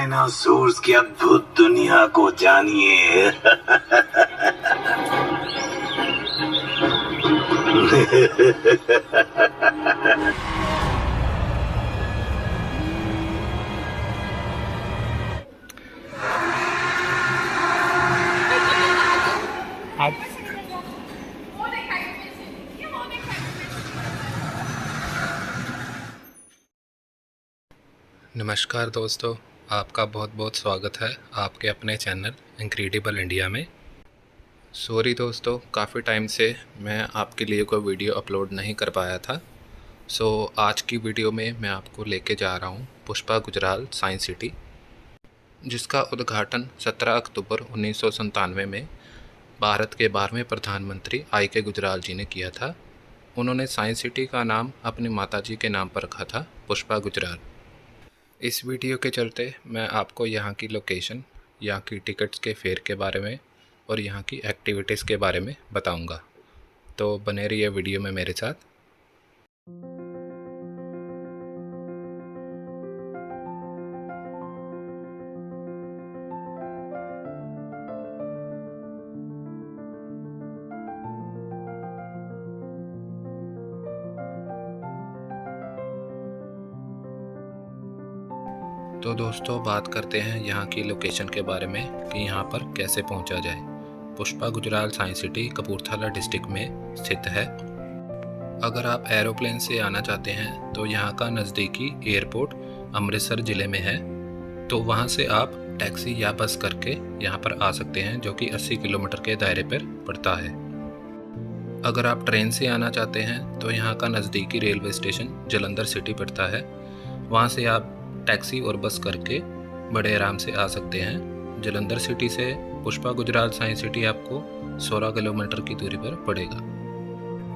Dinosaurs की अद्भुत दुनिया को जानिए। नमस्कार दोस्तों। आपका बहुत बहुत स्वागत है आपके अपने चैनल इनक्रेडिबल इंडिया में। सॉरी दोस्तों काफ़ी टाइम से मैं आपके लिए कोई वीडियो अपलोड नहीं कर पाया था। सो so, आज की वीडियो में मैं आपको लेके जा रहा हूँ पुष्पा गुजराल साइंस सिटी जिसका उद्घाटन 17 अक्टूबर उन्नीस में भारत के बारहवें प्रधानमंत्री आई के गुजराल जी ने किया था। उन्होंने साइंस सिटी का नाम अपनी माताजी के नाम पर रखा था पुष्पा गुजराल। इस वीडियो के चलते मैं आपको यहाँ की लोकेशन यहाँ की टिकट्स के फेयर के बारे में और यहाँ की एक्टिविटीज़ के बारे में बताऊँगा। तो बने रहिए वीडियो में मेरे साथ। तो दोस्तों, बात करते हैं यहाँ की लोकेशन के बारे में कि यहाँ पर कैसे पहुँचा जाए। Pushpa Gujral science city, Kapurthala district में स्थित है। अगर आप एरोप्लेन से आना चाहते हैं तो यहाँ का नज़दीकी एयरपोर्ट अमृतसर ज़िले में है। तो वहाँ से आप टैक्सी या बस करके यहाँ पर आ सकते हैं, जो कि 80 किलोमीटर के दायरे पर पड़ता है। अगर आप ट्रेन से आना चाहते हैं तो यहाँ का नज़दीकी रेलवे स्टेशन जलंधर सिटी पड़ता है। वहाँ से आप टैक्सी और बस करके बड़े आराम से आ सकते हैं। जलंधर सिटी से पुष्पा गुजरात साइंस सिटी आपको 16 किलोमीटर की दूरी पर पड़ेगा।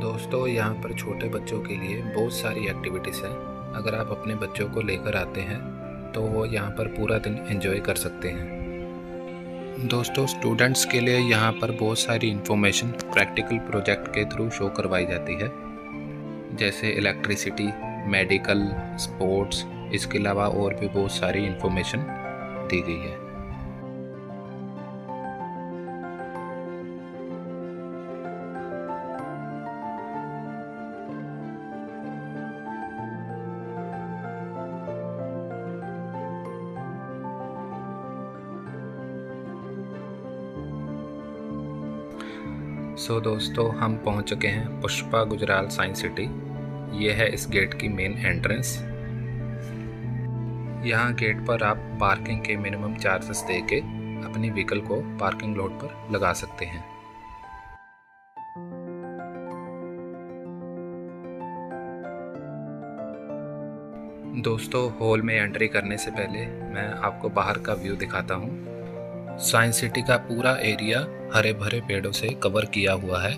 दोस्तों, यहाँ पर छोटे बच्चों के लिए बहुत सारी एक्टिविटीज़ हैं। अगर आप अपने बच्चों को लेकर आते हैं तो वो यहाँ पर पूरा दिन एंजॉय कर सकते हैं। दोस्तों स्टूडेंट्स के लिए यहाँ पर बहुत सारी इन्फॉर्मेशन प्रैक्टिकल प्रोजेक्ट के थ्रू शो करवाई जाती है। जैसे इलेक्ट्रिसिटी मेडिकल स्पोर्ट्स इसके अलावा और भी बहुत सारी इन्फॉर्मेशन दी गई है। सो so, दोस्तों हम पहुँच चुके हैं पुष्पा गुजराल साइंस सिटी। ये है इस गेट की मेन एंट्रेंस यहाँ गेट पर आप पार्किंग के मिनिमम चार्जेस दे के अपनी व्हीकल को पार्किंग लोड पर लगा सकते हैं। दोस्तों, हॉल में एंट्री करने से पहले मैं आपको बाहर का व्यू दिखाता हूँ। साइंस सिटी का पूरा एरिया हरे भरे पेड़ों से कवर किया हुआ है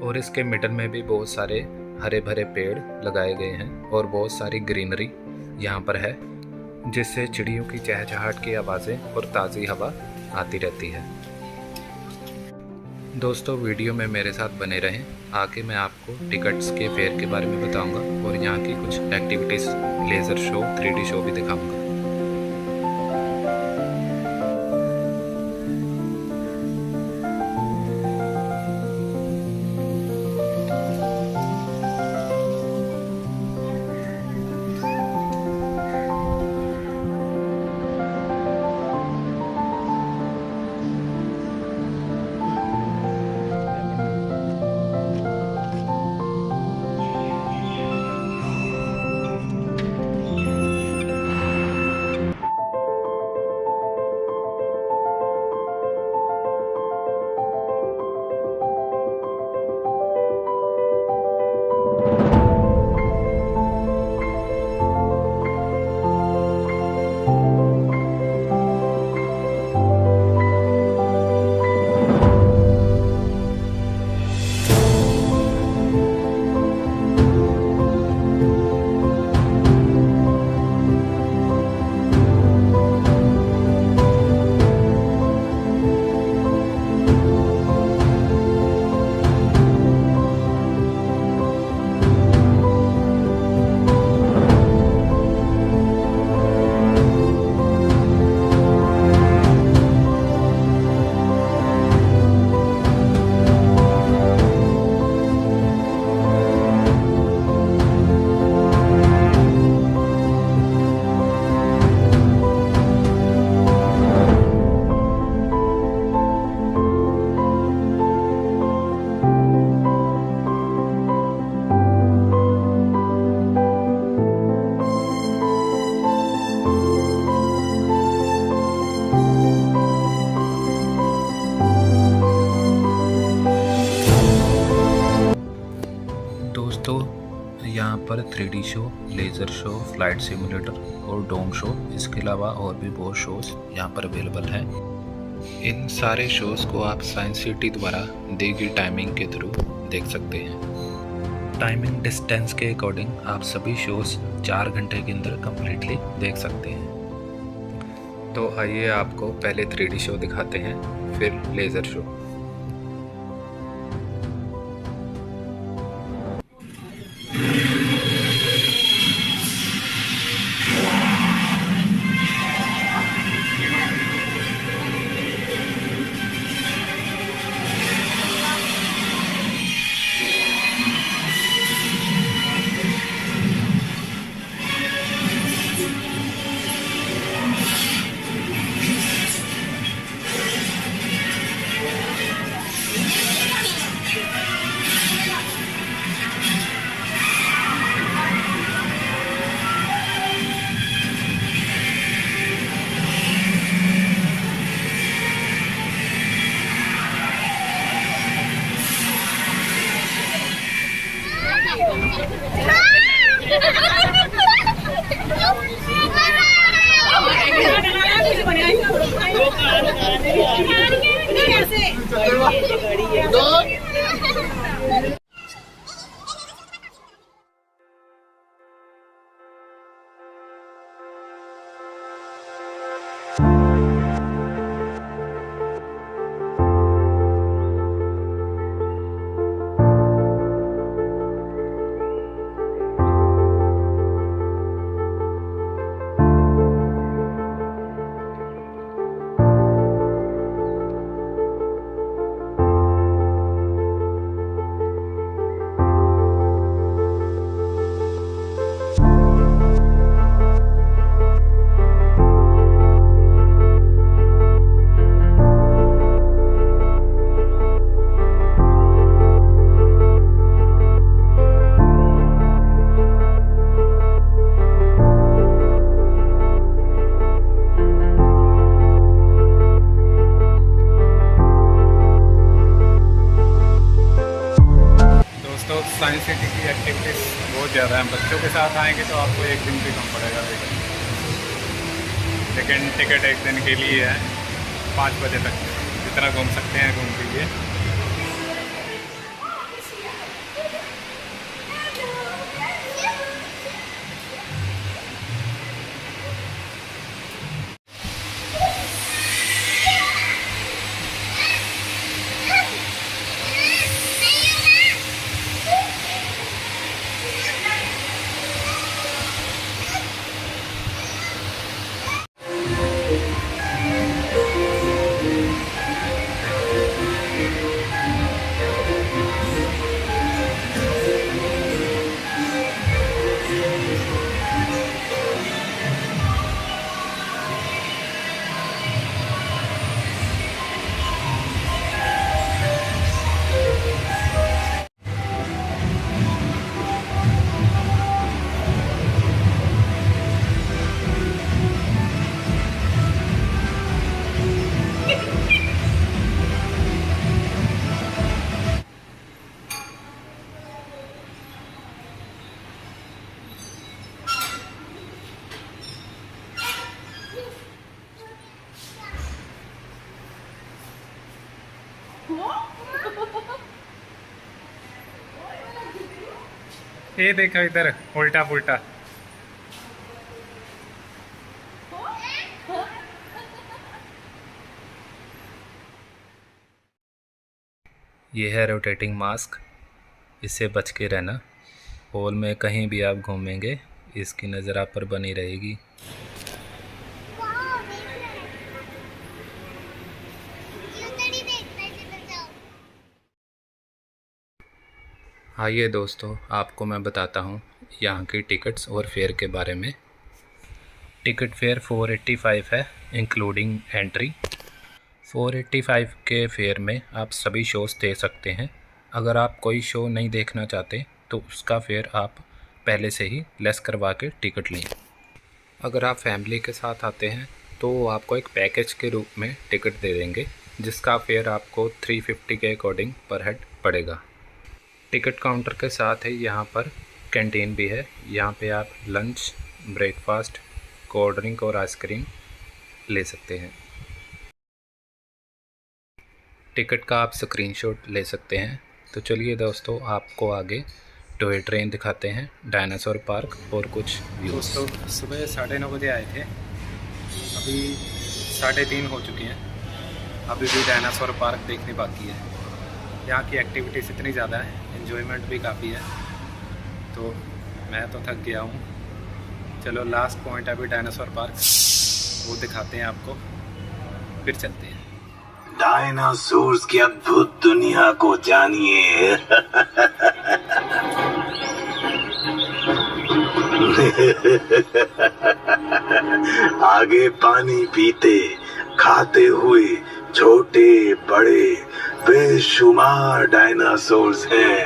और इसके मिडल में भी बहुत सारे हरे भरे पेड़ लगाए गए हैं और बहुत सारी ग्रीनरी यहाँ पर है। जिससे चिड़ियों की चहचहाट की आवाज़ें और ताज़ी हवा आती रहती है। दोस्तों, वीडियो में मेरे साथ बने रहें। आके मैं आपको टिकट्स के फेयर के बारे में बताऊँगा और यहाँ की कुछ activities laser show three show भी दिखाऊँगा। यहाँ पर three show laser show flight simulator और डोम शो इसके अलावा और भी बहुत शोज़ यहाँ पर अवेलेबल हैं। इन सारे शोज़ को आप साइंस सिटी द्वारा दी गई टाइमिंग के थ्रू देख सकते हैं। टाइमिंग डिस्टेंस के अकॉर्डिंग आप सभी शोज़ चार घंटे के अंदर कम्प्लीटली देख सकते हैं। तो आइए आपको पहले थ्री शो दिखाते हैं, फिर लेज़र शो 点击 साइंस सिटी की एक्टिविटीज़ बहुत ज़्यादा हैं। बच्चों के साथ आएँगे तो आपको एक दिन भी कम पड़ेगा लेकिन टिकट एक दिन के लिए है, पाँच बजे तक। जितना घूम सकते हैं घूम लीजिए। ये देखो इधर, उल्टा पुल्टा। ये है रोटेटिंग मास्क इससे बच के रहना। हॉल में कहीं भी आप घूमेंगे, इसकी नज़र आप पर बनी रहेगी। आइए दोस्तों, आपको मैं बताता हूँ यहाँ की टिकट्स और फेयर के बारे में। टिकट फेयर 485 है इंक्लूडिंग एंट्री 485 के फेयर में आप सभी शोज़ दे सकते हैं। अगर आप कोई शो नहीं देखना चाहते तो उसका फेयर आप पहले से ही लेस करवा के टिकट लें। अगर आप फैमिली के साथ आते हैं तो आपको एक पैकेज के रूप में टिकट दे देंगे, जिसका फेयर आपको 350 के अकॉर्डिंग पर हेड पड़ेगा। टिकट काउंटर के साथ ही, यहाँ पर कैंटीन भी है। यहाँ पे आप लंच ब्रेकफास्ट कोल्ड ड्रिंक और आइसक्रीम ले सकते हैं। टिकट का आप स्क्रीनशॉट ले सकते हैं। तो चलिए दोस्तों, आपको आगे टॉय ट्रेन दिखाते हैं डायनासोर पार्क और कुछ व्यूज़ दोस्तों, सुबह साढ़े नौ बजे आए थे। अभी साढ़े तीन हो चुकी हैं। अभी भी डायनासोर पार्क देखने बाकी है। यहाँ की एक्टिविटीज़ इतनी ज़्यादा है। इन्जॉयमेंट भी काफ़ी है। तो मैं तो थक गया हूँ। चलो लास्ट पॉइंट अभी डायनासोर पार्क वो दिखाते हैं आपको। फिर चलते हैं। डायनासोर्स की अद्भुत दुनिया को जानिए। आगे पानी पीते, खाते हुए छोटे, बड़े बेशुमार डायनासोर्स हैं।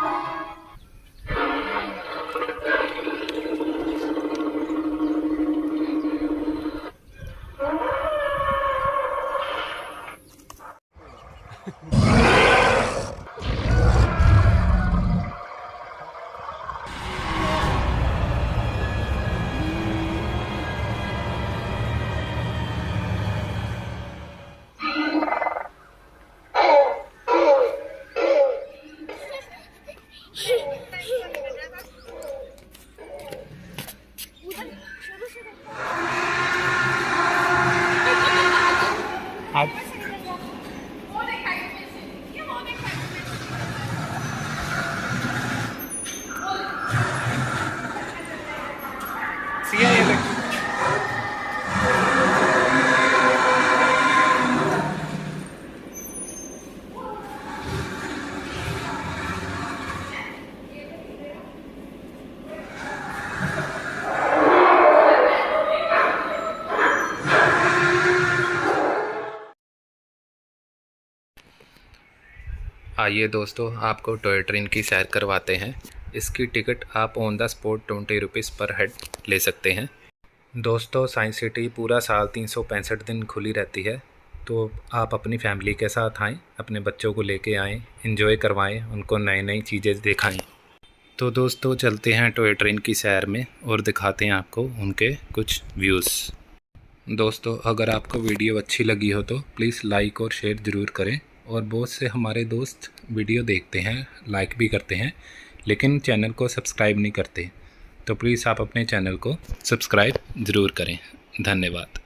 आइए दोस्तों, आपको टॉय ट्रेन की सैर करवाते हैं। इसकी टिकट आप on the spot twenty rupees per head ले सकते हैं। दोस्तों साइंस सिटी पूरा साल तीन सौ पैंसठ दिन खुली रहती है। तो आप अपनी फैमिली के साथ आएँ, अपने बच्चों को लेके आएँ इन्जॉय करवाएँ, उनको नई नई चीज़ें दिखाएँ। तो दोस्तों, चलते हैं टॉय ट्रेन की सैर में और दिखाते हैं आपको उनके कुछ व्यूज़ दोस्तों, अगर आपको वीडियो अच्छी लगी हो तो प्लीज़ लाइक और शेयर ज़रूर करें। और बहुत से हमारे दोस्त वीडियो देखते हैं लाइक भी करते हैं, लेकिन चैनल को सब्सक्राइब नहीं करते। तो प्लीज़ आप अपने चैनल को सब्सक्राइब ज़रूर करें। धन्यवाद।